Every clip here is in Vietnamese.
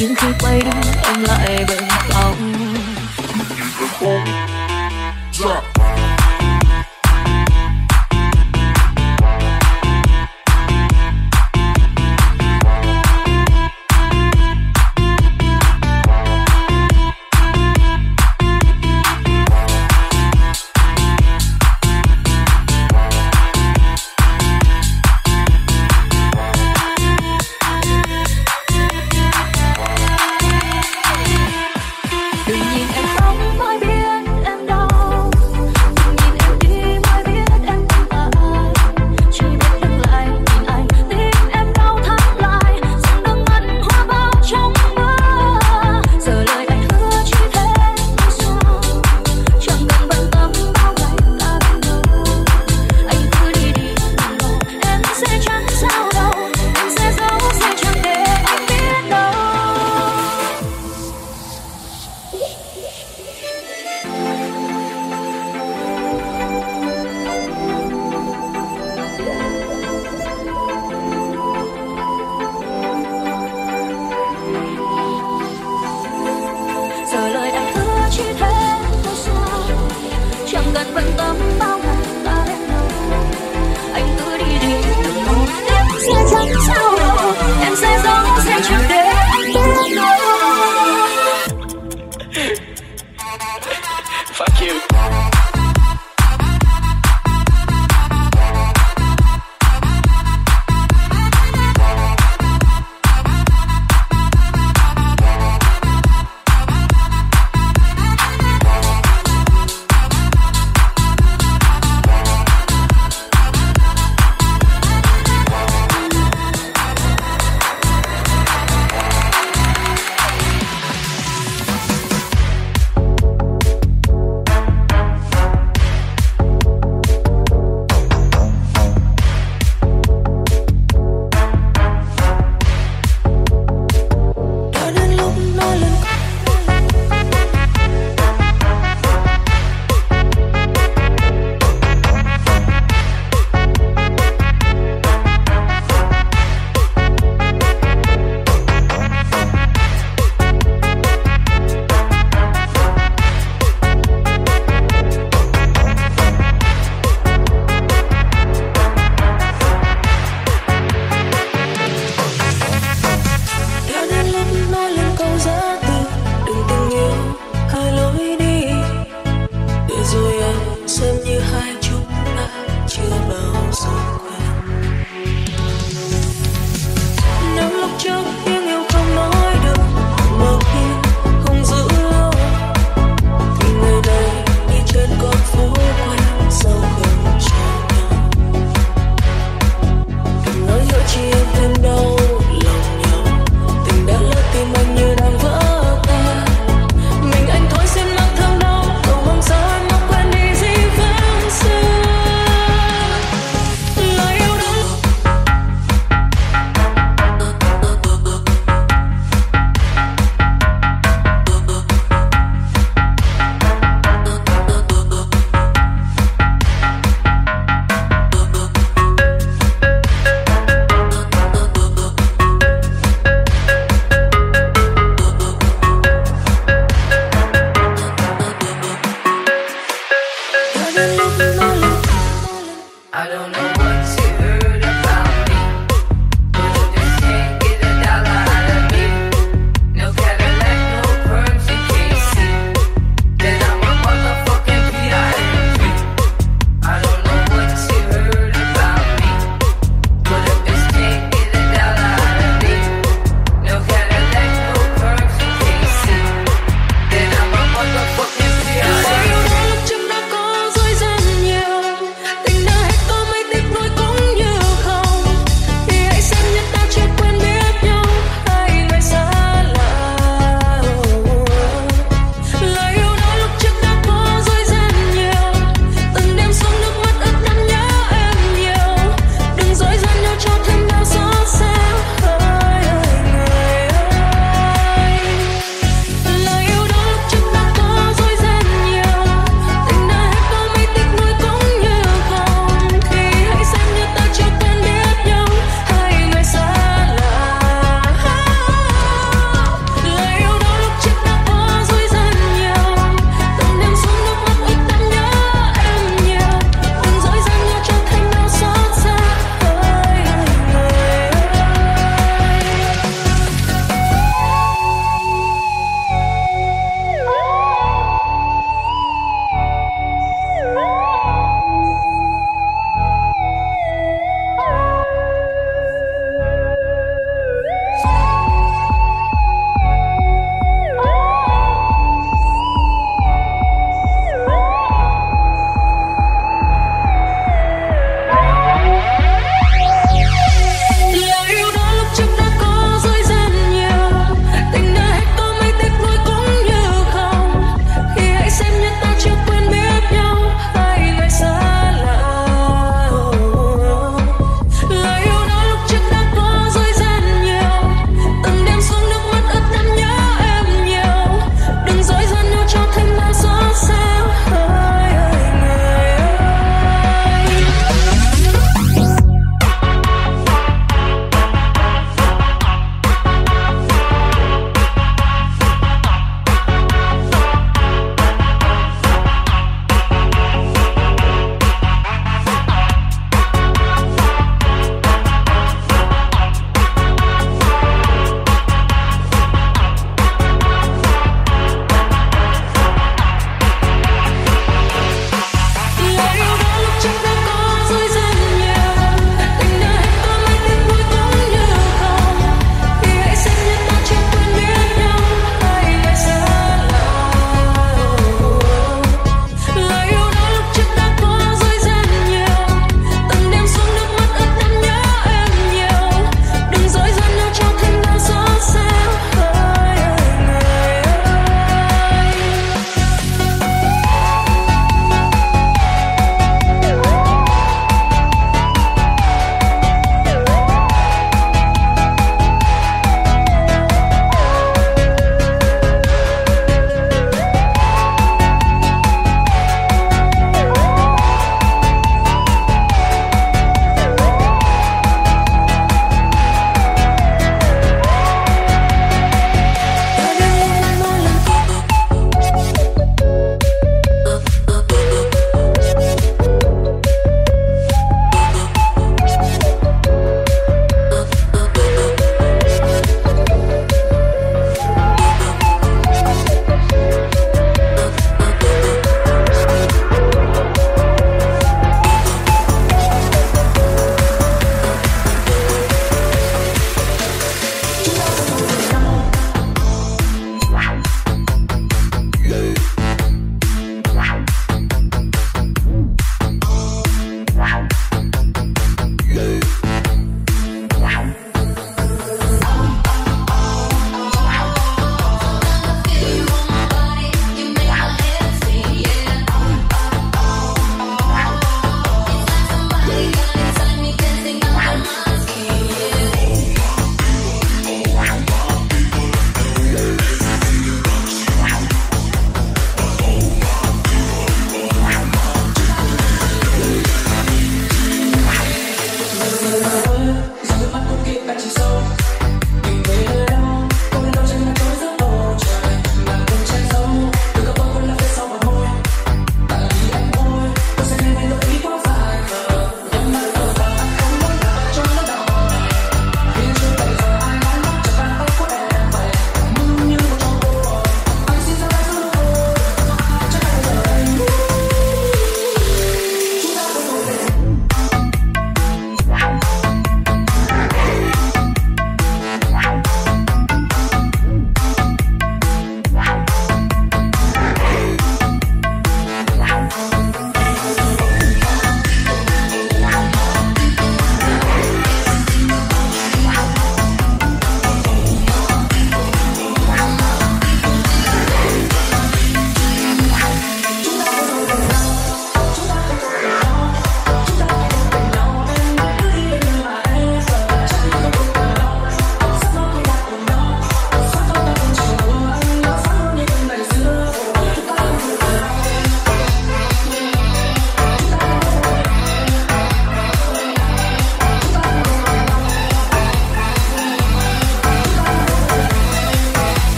nhưng khi quay đi em lại bận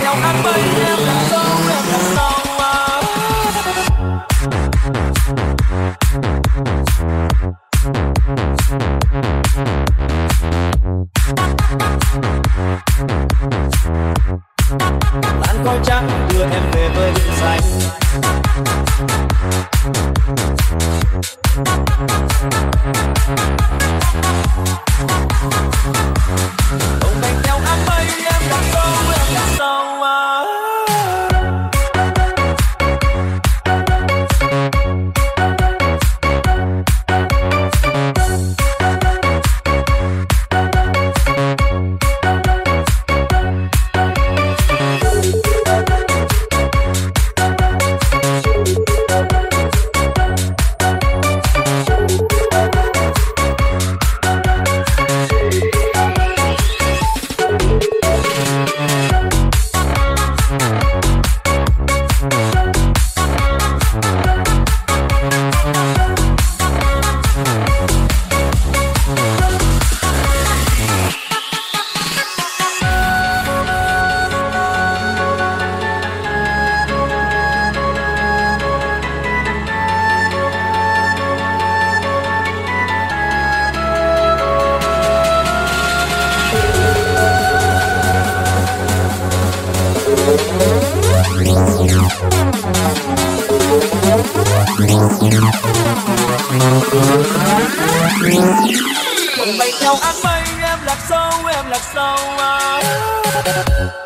theo anh bay em là sâu em là sâu Uh-huh.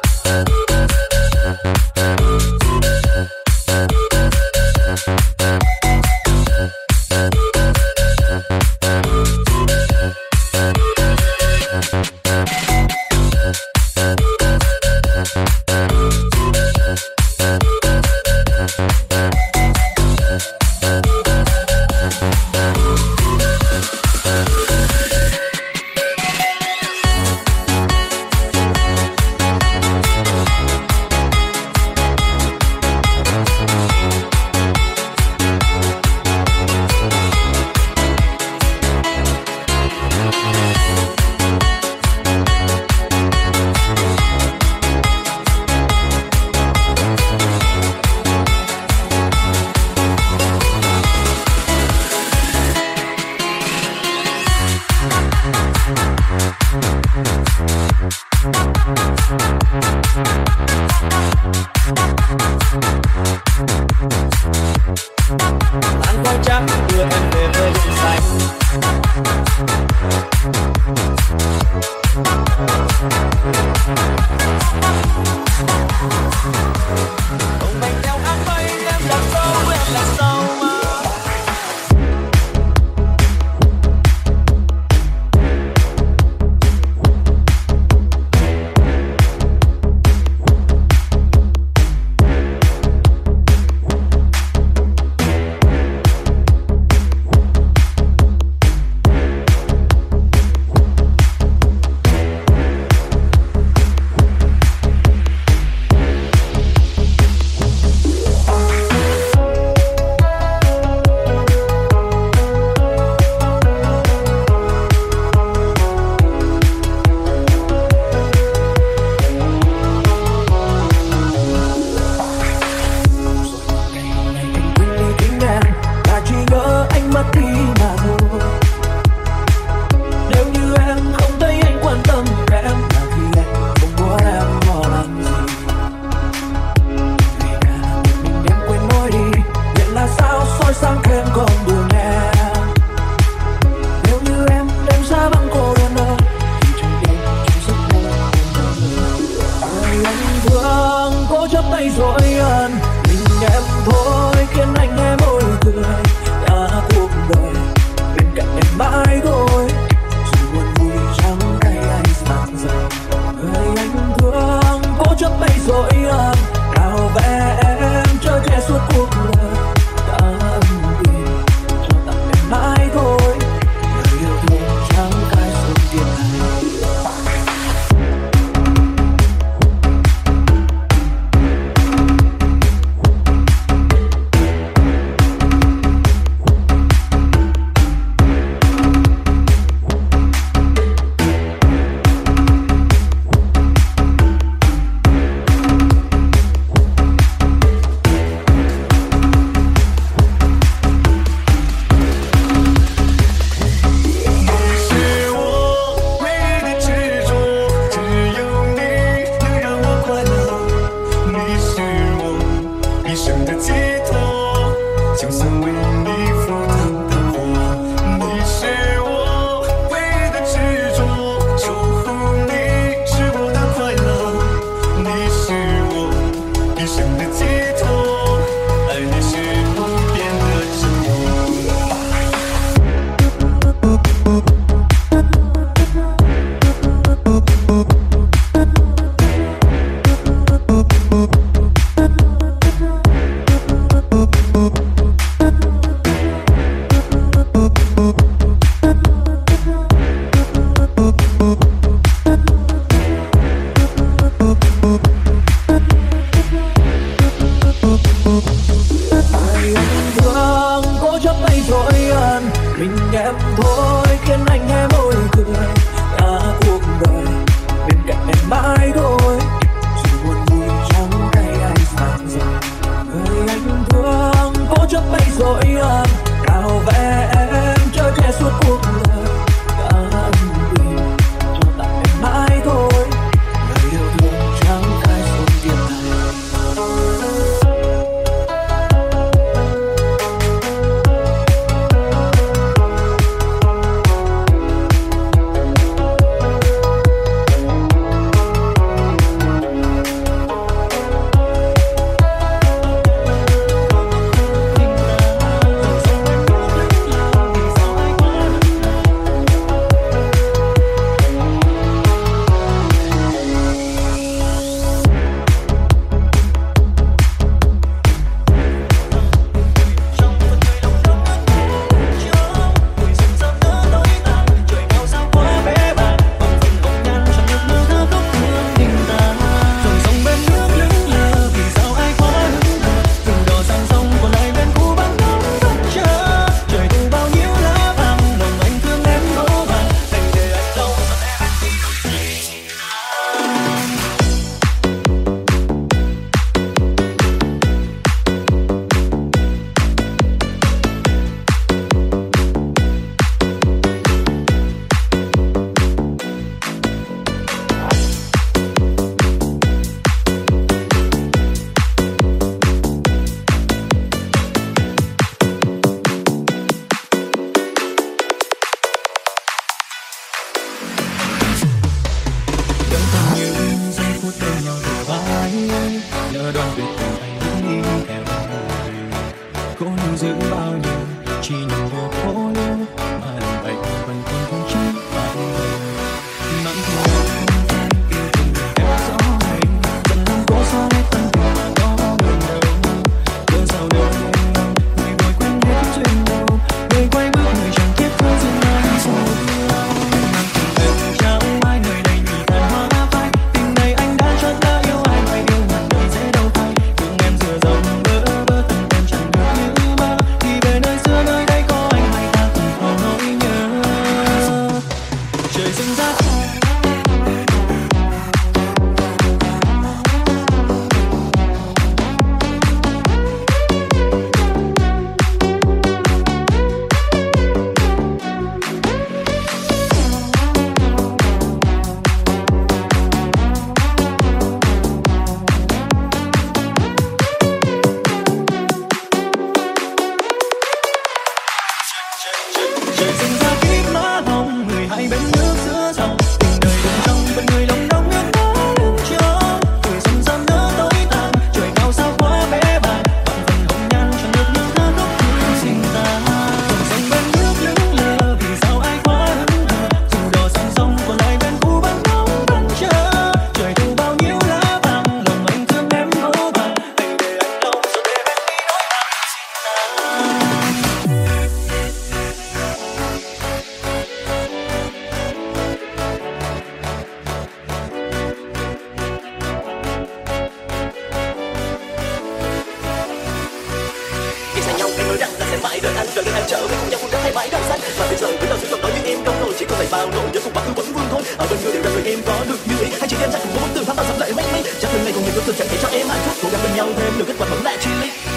gần anh trở về cùng nhau con hai mãi đau xanh và bây giờ với lời duyên còn nói những em đâu rồi chỉ còn phải bao nỗi nhớ cùng bác cứ vẫn vương thôi. Ở bên người đều là người em có được như ý. Hay chỉ em chắc cùng muốn từng tháng tao sắp lại mấy mấy chắc từng này cùng người tôi từng chẳng thể cho em. Hạnh phúc cố gắng bên nhau thêm được kết quả vẫn là chi lý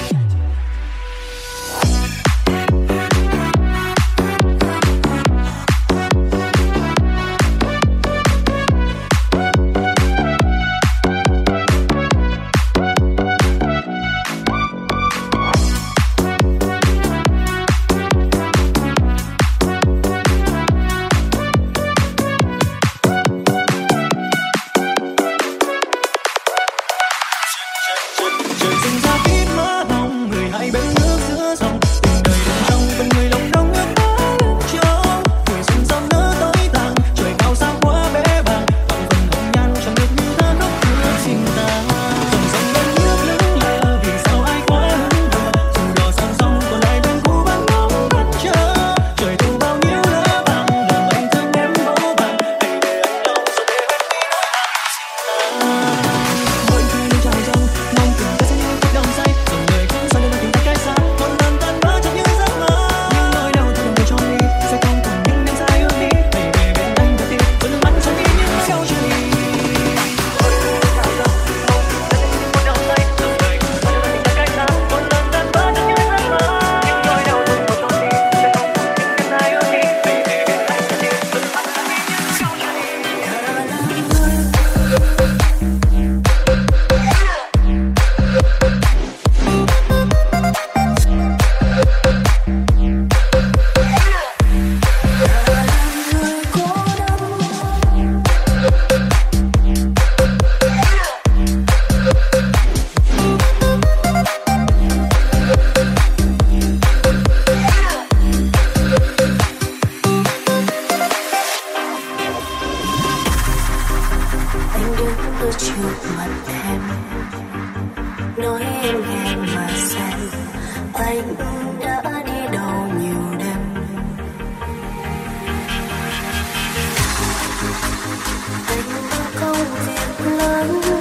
Oh.